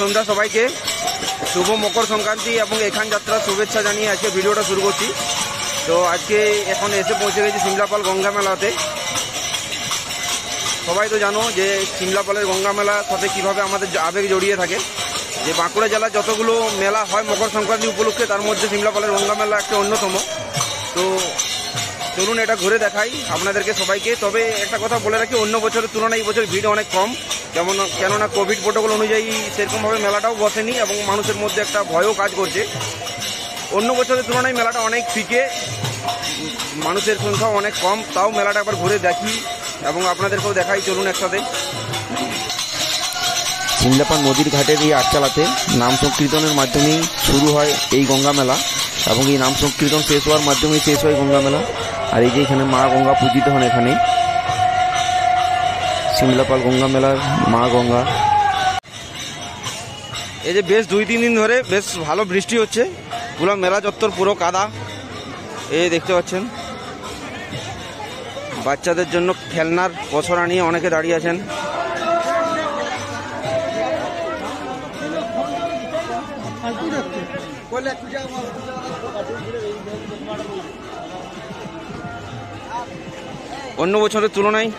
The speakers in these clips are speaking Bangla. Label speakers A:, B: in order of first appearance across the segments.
A: সন্ধ্যা সবাইকে। শুভ মকর সংক্রান্তি এবং এখান যাত্রার শুভেচ্ছা জানিয়ে আজকে ভিডিওটা শুরু করছি। তো আজকে এখন এসে পৌঁছে গেছি সিমলাপাল গঙ্গা মেলাতে। সবাই তো জানো যে সিমলাপালের গঙ্গা মেলার সাথে কীভাবে আমাদের আবেগ জড়িয়ে থাকে। যে বাঁকুড়া জেলার যতগুলো মেলা হয় মকর সংক্রান্তি উপলক্ষে, তার মধ্যে সিমলাপালের গঙ্গা মেলা একটা অন্যতম। তো চলুন এটা ঘুরে দেখাই আপনাদেরকে সবাইকে। তবে একটা কথা বলে রাখি, অন্য বছরের তুলনায় এই বছর ভিড় অনেক কম। যেমন কেননা কোভিড প্রোটোকল অনুযায়ী সেরকমভাবে মেলাটাও বসেনি এবং মানুষের মধ্যে একটা ভয়ও কাজ করছে। অন্য বছরের তুলনায় মেলাটা অনেক ফিকে, মানুষের সংখ্যাও অনেক কম, তাও মেলাটা একবার ঘুরে দেখি এবং আপনাদেরকেও দেখাই, চলুন একসাথে।
B: সিমলাপান নদীর ঘাটের এই আটচালাতে নাম সংকীর্তনের মাধ্যমেই শুরু হয় এই গঙ্গা মেলা এবং এই নাম সংকীর্তন শেষ হওয়ার মাধ্যমেই শেষ হয় গঙ্গা মেলা। আর এই যে এখানে মা গঙ্গা পূজিত হন এখানে সিমলাপাল গঙ্গা মেলার, মা গঙ্গা।
A: এই যে বেশ দুই, তিন দিন ধরে বেশ ভালো বৃষ্টি হচ্ছে। পুরো মেলা চত্বর পুরো কাদা। এই দেখতে পাচ্ছেন। বাচ্চাদের জন্য খেলনার পছরা নিয়ে অনেকে দাঁড়িয়ে আছেন। অন্য বছরের তুলনায়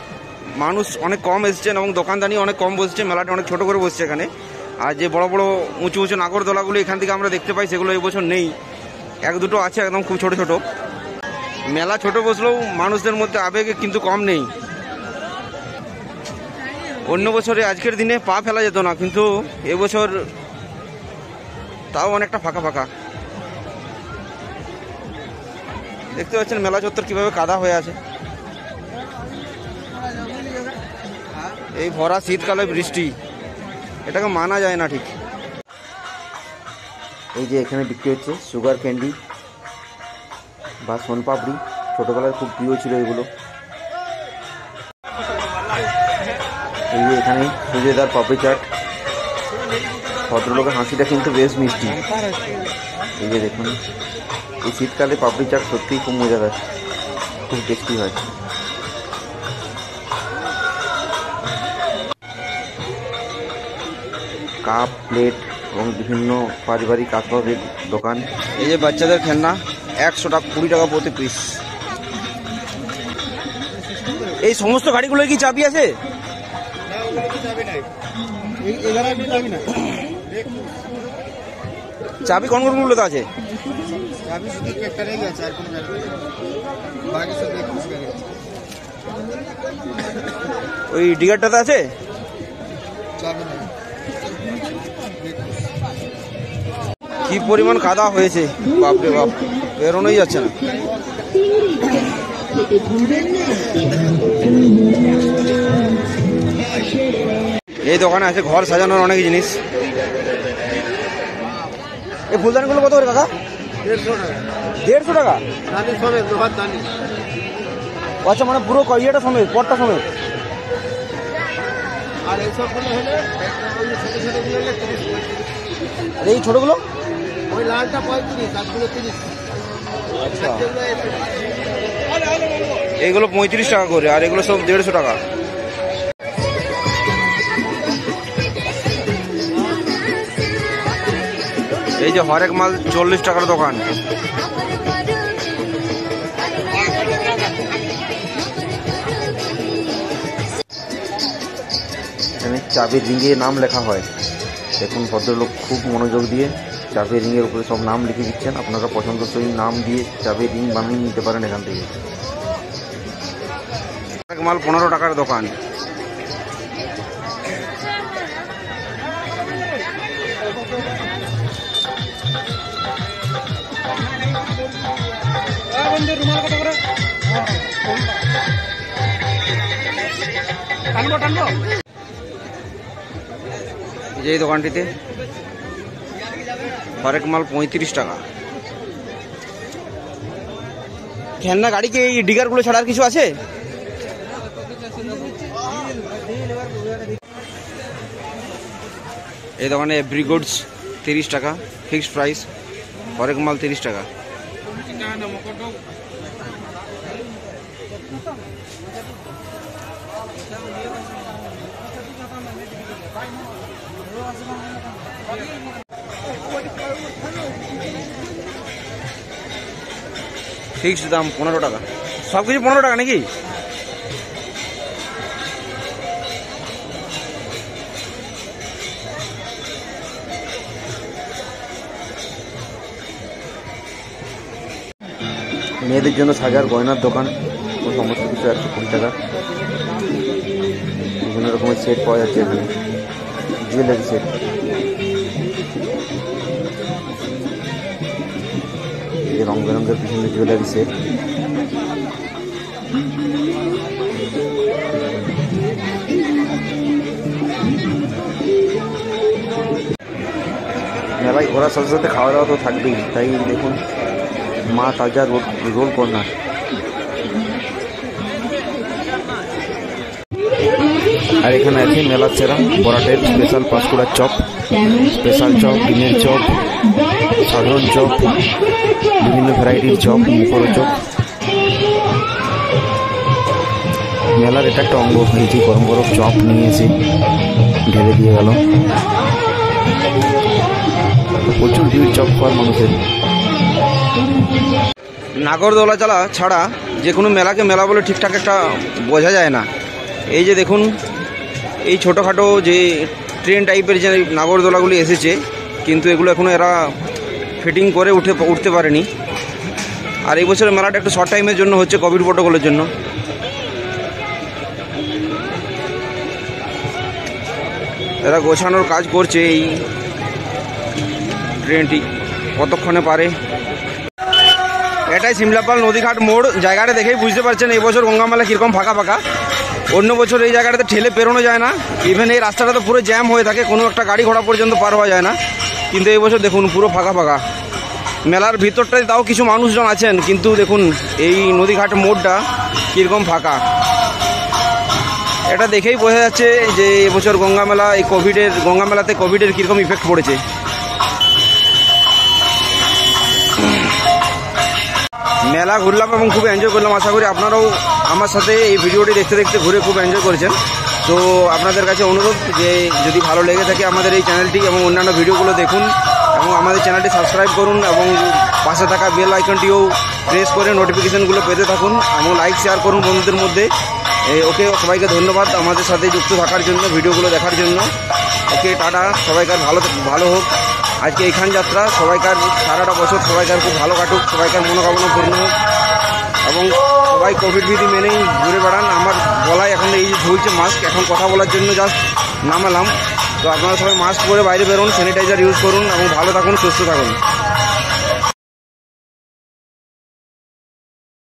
A: মানুষ অনেক কম এসছেন এবং দোকানদানি অনেক কম বসছে, মেলাটা অনেক ছোট করে বসছে এখানে। আর যে বড় বড় উঁচু উঁচু নাগরদোলাগুলো এখান থেকে আমরা দেখতে পাই, সেগুলো এই বছর নেই। এক দুটো আছে একদম খুব ছোট ছোট। মেলা ছোট বসলেও মানুষদের মধ্যে আবেগে কিন্তু কম নেই। অন্য বছরে আজকের দিনে পা ফেলা যেত না, কিন্তু এবছর তাও অনেকটা ফাঁকা ফাঁকা। দেখতে পাচ্ছেন মেলা চত্বর কীভাবে কাদা হয়ে আছে। এই ভরা শীতকালে বৃষ্টি। এটাকে মানা যায় না ঠিক।
B: এই যে এখানে বিক্রি হচ্ছে সুগার ক্যান্ডি বা সোনপাপড়ি। ছোটোবেলায় খুব প্রিয় ছিল এগুলো। এই যে এখানে সুজেদার পাপড়ি চাট। ভদ্রলোকের হাসিটা কিন্তু বেশ মিষ্টি। এই যে দেখুন, এই শীতকালে পাপড়ি চাট সত্যিই খুব মজাদার, খুব টেস্টি হয়। কাপ প্লেট এবং বিভিন্ন পারিবারিক আসবাবের দোকান।
A: এই যে বাচ্চাদের খেলনা একশো টাকা কুড়ি টাকা প্রতি পিস এই সমস্ত গাড়িগুলোর কি চাবি আছে? চাবি কোন কোনগুলোতে আছে? ওই ডিগারটাতে আছে?
C: চাবি
A: কি পরিমাণ কাদা হয়েছে? বাপরে বাপ বেরোনোই যাচ্ছে না। এই দোকানে আছে ঘর সাজানোর অনেক জিনিস। এই ফুলদানিগুলো কত করে কাকা? দেড়শো টাকা। আচ্ছা মানে পুরো ইয়েটা সমেত পরটা সমেত?
C: আর
A: এই ছোটগুলো?
C: ওই লালটা পঁয়ত্রিশ তিরিশ।
A: আচ্ছা।
C: যেগুলো
A: পঁয়ত্রিশ টাকা করে আর এগুলো সব দেড়শো টাকা। এই যে হরেক মাল চল্লিশ টাকার দোকান।
B: এখানে চাবির রিংয়ে নাম লেখা হয়। দেখুন ভদ্রলোক খুব মনোযোগ দিয়ে। চাবির রিংয়ের উপরে সব নাম লিখে দিচ্ছেন। আপনারা পছন্দ পছন্দসই নাম দিয়ে চাবির রিং বানিয়ে নিতে পারেন এখান থেকে।
A: মাল পনেরো টাকার দোকান। এই দোকানটিতে হরেক মাল পঁয়ত্রিশ টাকা। খেলনা গাড়ি কি এই ডিগারগুলো ছাড়া আর কিছু আছে? এই দোকানে এভরি গুডস তিরিশ টাকা ফিক্সড প্রাইস হরেক মাল তিরিশ টাকা। ফিক্সড দাম পনেরো টাকা। সব কিছু পনেরো টাকা নাকি?
B: মেয়েদের জন্য সাজার গয়নার দোকান সমস্ত কিছু একশো কুড়ি টাকা। বিভিন্ন রকমের সেট পাওয়া যাচ্ছে এখানে। জুয়েলারি সেট যে রং বেরঙের পিছনে জুয়েলারি সেট মেলায় ঘোরার সাথে সাথে খাওয়া দাওয়া তো থাকবেই, তাই দেখুন মা তাজা রোল রোল কর্নার। আর এখানে আছে মেলার সেরা, বরাটের স্পেশাল পাঁচকুড়ার চপ স্পেশাল চপ, ডিমের চপ, সাধারণ চপ, বিভিন্ন ভ্যারাইটির চপ মুখরো চপ মেলার এটা একটা অঙ্গ যে গরম গরম চপ নিয়ে এসে ঢেলে দিয়ে গেল। প্রচুর ভিড় চপ খাওয়ার মানুষের।
A: নাগরদোলা চালা ছাড়া যে কোনো মেলাকে মেলা বলে ঠিকঠাক একটা বোঝা যায় না। এই যে দেখুন এই ছোটোখাটো যে ট্রেন টাইপের যে নাগরদোলাগুলি এসেছে, কিন্তু এগুলো এখনও এরা ফিটিং করে উঠে, উঠতে পারেনি। আর এই বছরের মেলাটা একটু শর্ট টাইমের জন্য হচ্ছে কোভিড প্রোটোকলের জন্য। এরা গোছানোর কাজ করছে এই ট্রেনটি কতক্ষণে পারে। এটাই সিমলাপাল নদীঘাট মোড়, জায়গাটা দেখেই বুঝতে পারছেন, এই বছর গঙ্গামেলা কীরকম ফাঁকা ফাঁকা। অন্য বছর এই জায়গাটাতে ঠেলে পেরোনো যায় না। ইভেন এই রাস্তাটা তো পুরো জ্যাম হয়ে থাকে, কোনো একটা গাড়ি ঘোড়া পর্যন্ত পার হওয়া যায় না। কিন্তু এই বছর দেখুন, পুরো ফাঁকা ফাঁকা। মেলার ভিতরটায় তাও কিছু মানুষজন আছেন, কিন্তু দেখুন, এই নদীঘাট মোড়টা কীরকম ফাঁকা। এটা দেখেই বোঝা যাচ্ছে যে এবছর গঙ্গা মেলা, এই কোভিডের, গঙ্গা মেলাতে কোভিডের কীরকম ইফেক্ট পড়েছে। মেলা ঘুরলাম এবং খুব এনজয় করলাম, আশা করি আপনারাও আমার সাথে এই ভিডিওটি দেখতে দেখতে ঘুরে খুব এনজয় করেছেন। তো আপনাদের কাছে অনুরোধ যে যদি ভালো লেগে থাকে আমাদের এই চ্যানেলটি এবং অন্যান্য ভিডিওগুলো দেখুন এবং আমাদের চ্যানেলটি সাবস্ক্রাইব করুন এবং পাশে থাকা বেল আইকনটিও প্রেস করে নোটিফিকেশানগুলো পেতে থাকুন এবং লাইক শেয়ার করুন বন্ধুদের মধ্যে। ওকে, সবাইকে ধন্যবাদ আমাদের সাথে যুক্ত থাকার জন্য, ভিডিওগুলো দেখার জন্য। ওকে, টাটা, সবাইকার ভালো ভালো হোক। আজকে এইখান যাত্রা, সবাইকার সারাটা বছর সবাইকার খুব ভালো কাটুক, সবাইকার মনোকামনা পূর্ণ হোক। এবং সবাই কোভিড বিধি মেনেই ঘুরে বেড়ান। আমার গলায় এখন এই যে ঝুলছে মাস্ক এখন কথা বলার জন্য জাস্ট নামালাম। তো আপনারা সবাই মাস্ক পরে বাইরে বেরোন স্যানিটাইজার ইউজ করুন এবং ভালো থাকুন, সুস্থ থাকুন।